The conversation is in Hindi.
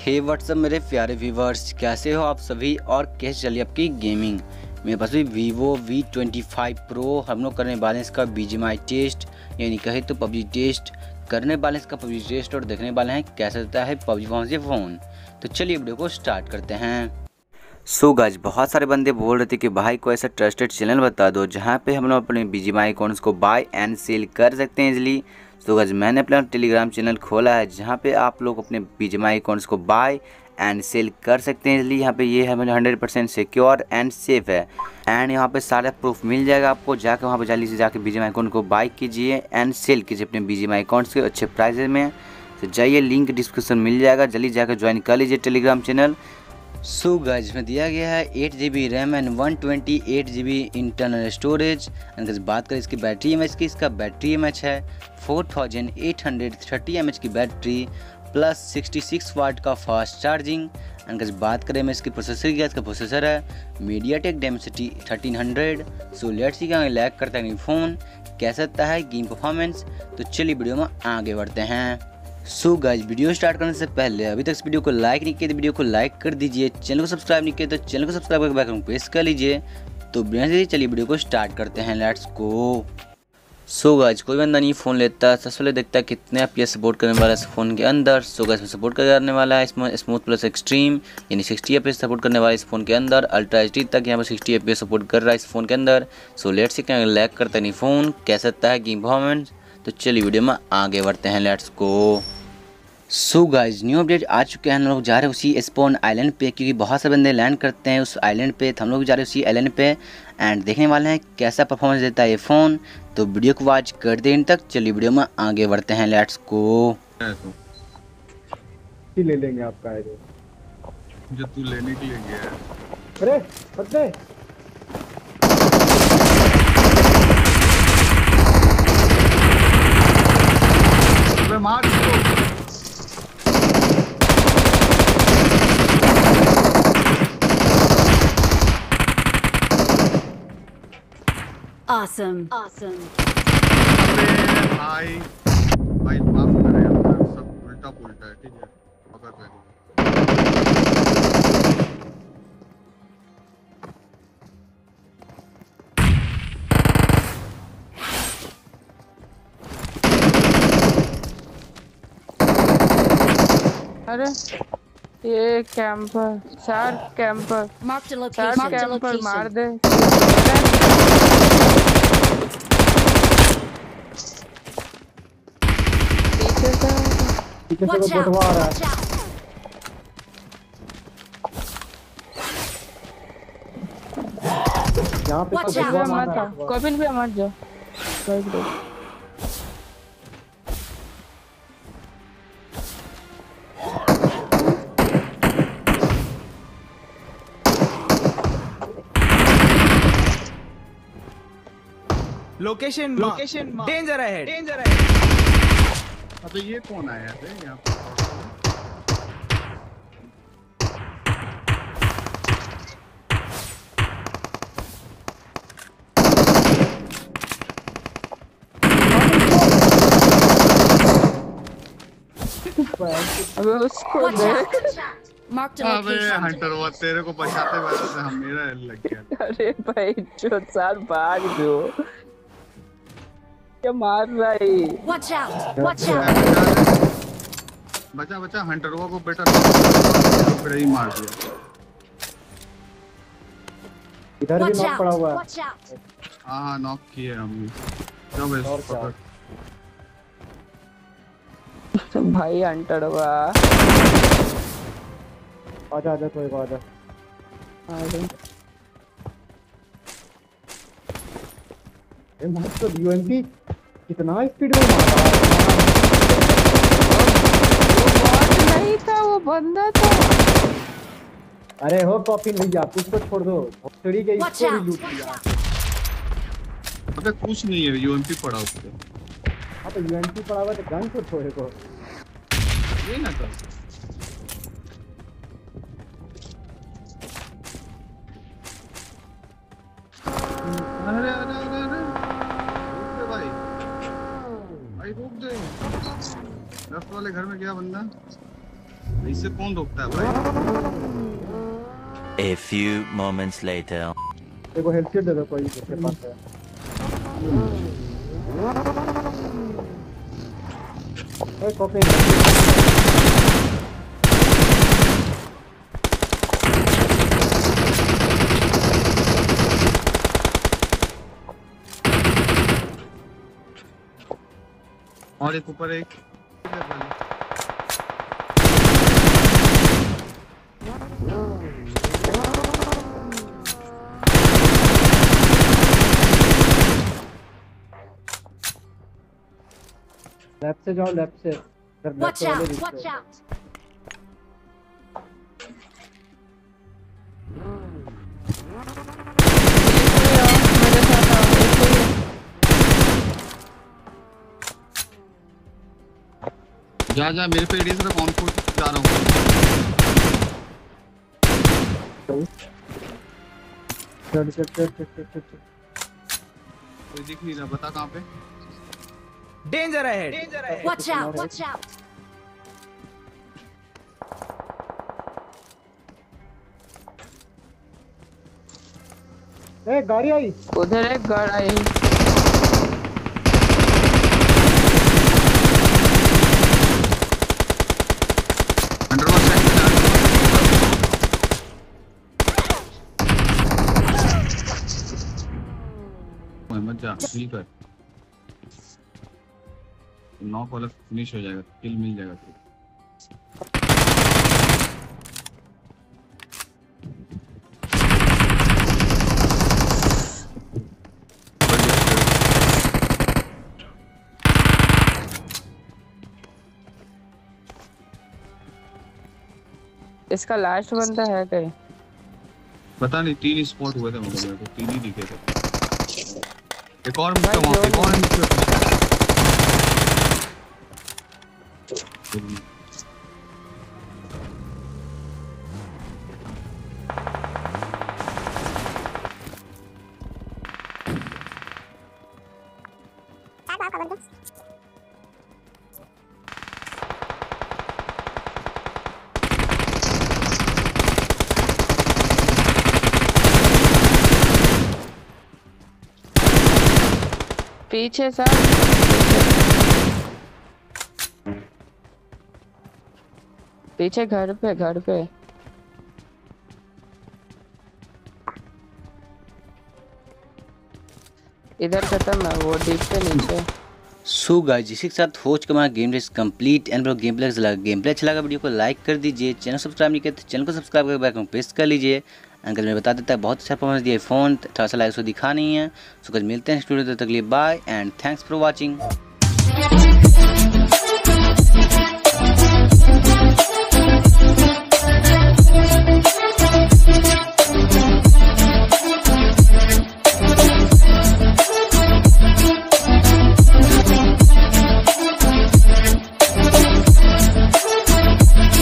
हे व्हाट्सअप मेरे प्यारे व्यूवर्स कैसे हो आप सभी? और कैसे चलिए आपकी गेमिंग मेरे पास भी Vivo V twenty five pro हम लोग करने वाले हैं इसका बी टेस्ट यानी कहे तो पबजी टेस्ट करने वाले हैं इसका पबजी टेस्ट और देखने वाले हैं कैसे होता है पबजी फ़ोन से फ़ोन तो चलिए वीडियो को स्टार्ट करते हैं। सो so गाइज़ बहुत सारे बंदे बोल रहे थे कि भाई को ऐसा ट्रस्टेड चैनल बता दो जहाँ पे हम लोग अपने बी जी को बाय एंड सेल कर सकते हैं इजली सो गज मैंने अपना टेलीग्राम चैनल खोला है, जहाँ पे आप लोग अपने बीजेमाई अकाउंट्स को बाय एंड सेल कर सकते हैं। इसलिए यहाँ पे ये है hundred percent secure and safe है। एंड यहाँ पे सारा प्रूफ मिल जाएगा आपको जाकर वहाँ पे जल्दी से जाकर बीजेमाई अकाउंट को बाय कीजिए एंड सेल कीजिए अपने बीजेमाई अकाउंट्स के अच्छे प्राइजेज में। तो जाइए लिंक डिस्क्रिप्शन मिल जाएगा। जल्दी जाकर ज्वाइन कर लीजिए टेलीग्राम चैनल सो गज में दिया गया है eight G B RAM and one twenty eight G B internal storage and बात करें इसकी बैटरी एम की, इसका बैटरी एम है four thousand eight hundred thirty M की battery plus sixty six watt का फास्ट चार्जिंग एंड बात करें मैं इसकी प्रोसेसर की, इसका प्रोसेसर है MediaTek Dimensity thirteen hundred so let see क्या लैक करता है फ़ोन कैसा है गेम परफॉर्मेंस तो चलिए वीडियो में आगे बढ़ते हैं। सो गाइज़ वीडियो स्टार्ट करने से पहले, अभी तक इस वीडियो को लाइक नहीं किया तो वीडियो को लाइक कर दीजिए। चैनल को सब्सक्राइब नहीं किया तो चैनल को सब्सक्राइब करके बैकग्राउंड प्रेस कर लीजिए। तो बिना से चलिए वीडियो को स्टार्ट करते हैं। लेट्स को सो गाइज़ कोई बंदा नहीं फ़ोन लेता, सबसे पहले देखता है कितने आप सपोर्ट करने वाला है फ़ोन के अंदर। सो गाइज़ में सपोर्ट करने वाला है, इसमें स्मूथ प्लस एक्सट्रीम यानी सिक्सटी एफ़ सपोर्ट करने वाला है इस फ़ोन के अंदर। अल्ट्रा एचडी तक यहाँ पर सिक्सटी एफ़ सपोर्ट कर रहा है इस फ़ोन के अंदर। सो लेट्स से लैक करता नहीं फ़ोन कह सकता है गेम परफॉर्मेंस तो चलिए वीडियो में आगे बढ़ते हैं। लेट्स को सो गाइज़ न्यू अपडेट आ चुके हैं। हम लोग जा रहे हैं उसी स्पोन आइलैंड पे क्योंकि बहुत से बंदे लैंड करते हैं उस आइलैंड पे। तो हम लोग जा रहे हैं उसी आइलैंड पे। एंड देखने वाले हैं कैसा परफॉर्मेंस देता है ये फ़ोन तो वीडियो को वॉच कर दें तक। चलिए वीडियो में आगे बढ़ते हैं। लेट्स को ले लेंगे आपका जो तू लेने के लिए गया है। अरे बदले मार Awesome. Awesome. भाई भाई माफ़ करे सब उल्टा पुल्टा है ठीक है? पकड़ पे अरे ये कैंपर चार कैंपर चार कैंपर मार दे। पीछे से. बटवा आ रहा है। Out. यहाँ पे Watch तो मत है। लोकेशन लोकेशन अब ये कौन आया थे यहाँ पे अबे उसको Watch देख out. Marked a अबे location. हंटर हुआ तेरे को हम मेरा लग गया अरे भाई जो साल भाग दो क्या मार रहा है। Out. Watch ए, out. बचा बचा बचा हंटर हुआ को बेटा फिर ही मार दिया। इधर भी नॉक पड़ा हुआ है. हाँ हाँ नॉक किए हमने। और इसको पकड़। भाई अंटर हुआ। आजा आजा कोई आजा अरे ए मस्त तो यूएमपी कितना स्पीड में मार रहा है नहीं था वो बंदा था। अरे हो कॉफ़ी भैया कुछ तो छोड़ दो। थोड़ी गई इसको भी लूट लिया। अबे कुछ नहीं है यूएमपी पड़ा उसको अबे तो यूएमपी पड़ा हुआ तो गन को छोड़े को। ये ना कर वाले घर में गया बंदा? इससे कौन रोकता है भाई? A few moments later. देखो हेल्थ किट दे दो कोई जिसके पास है। ए कॉपी और एक ऊपर एक। लेफ़्ट से जाओ लेफ़्ट से Watch out! Watch out! जा जा मेरे पे एडी से कौन खोल जा रहा हूँ चल चल चल चल चल। कोई दिख नहीं रहा बता कहाँ पे ahead. Danger ahead. Watch out! Watch out! ए गाड़ी आई उधर एक गाड़ आई अंडरवर्ल्ड साइड पे जा ओए, मत जा ठीक है नौ कॉलर फिनिश हो जाएगा किल मिल जाएगा फिर इसका लास्ट बंदा है कहीं? पता नहीं तीन स्पॉट हुए थे मतलब मेरे को तीन ही दिखे थे। एक और भाई, मुझे पीछे सर पीछे घर पे घर पे। इधर खत्म है वो डीप पे नीचे। सो गाइस, इसी के साथ हो चुका हमारा game race complete and bro game play game play अच्छा लगा, वीडियो को लाइक कर दीजिए चैनल सब्सक्राइब नहीं किया तो चैनल को सब्सक्राइब करके बैक प्रेस कर लीजिए। अंकल मेरे बता देता है बहुत अच्छा परफॉर्मेंस दिया फ़ोन थोड़ा सा लाइक उसको दिखा नहीं है। सो कल मिलते हैं स्टूडियो तक लिए bye and thanks for watching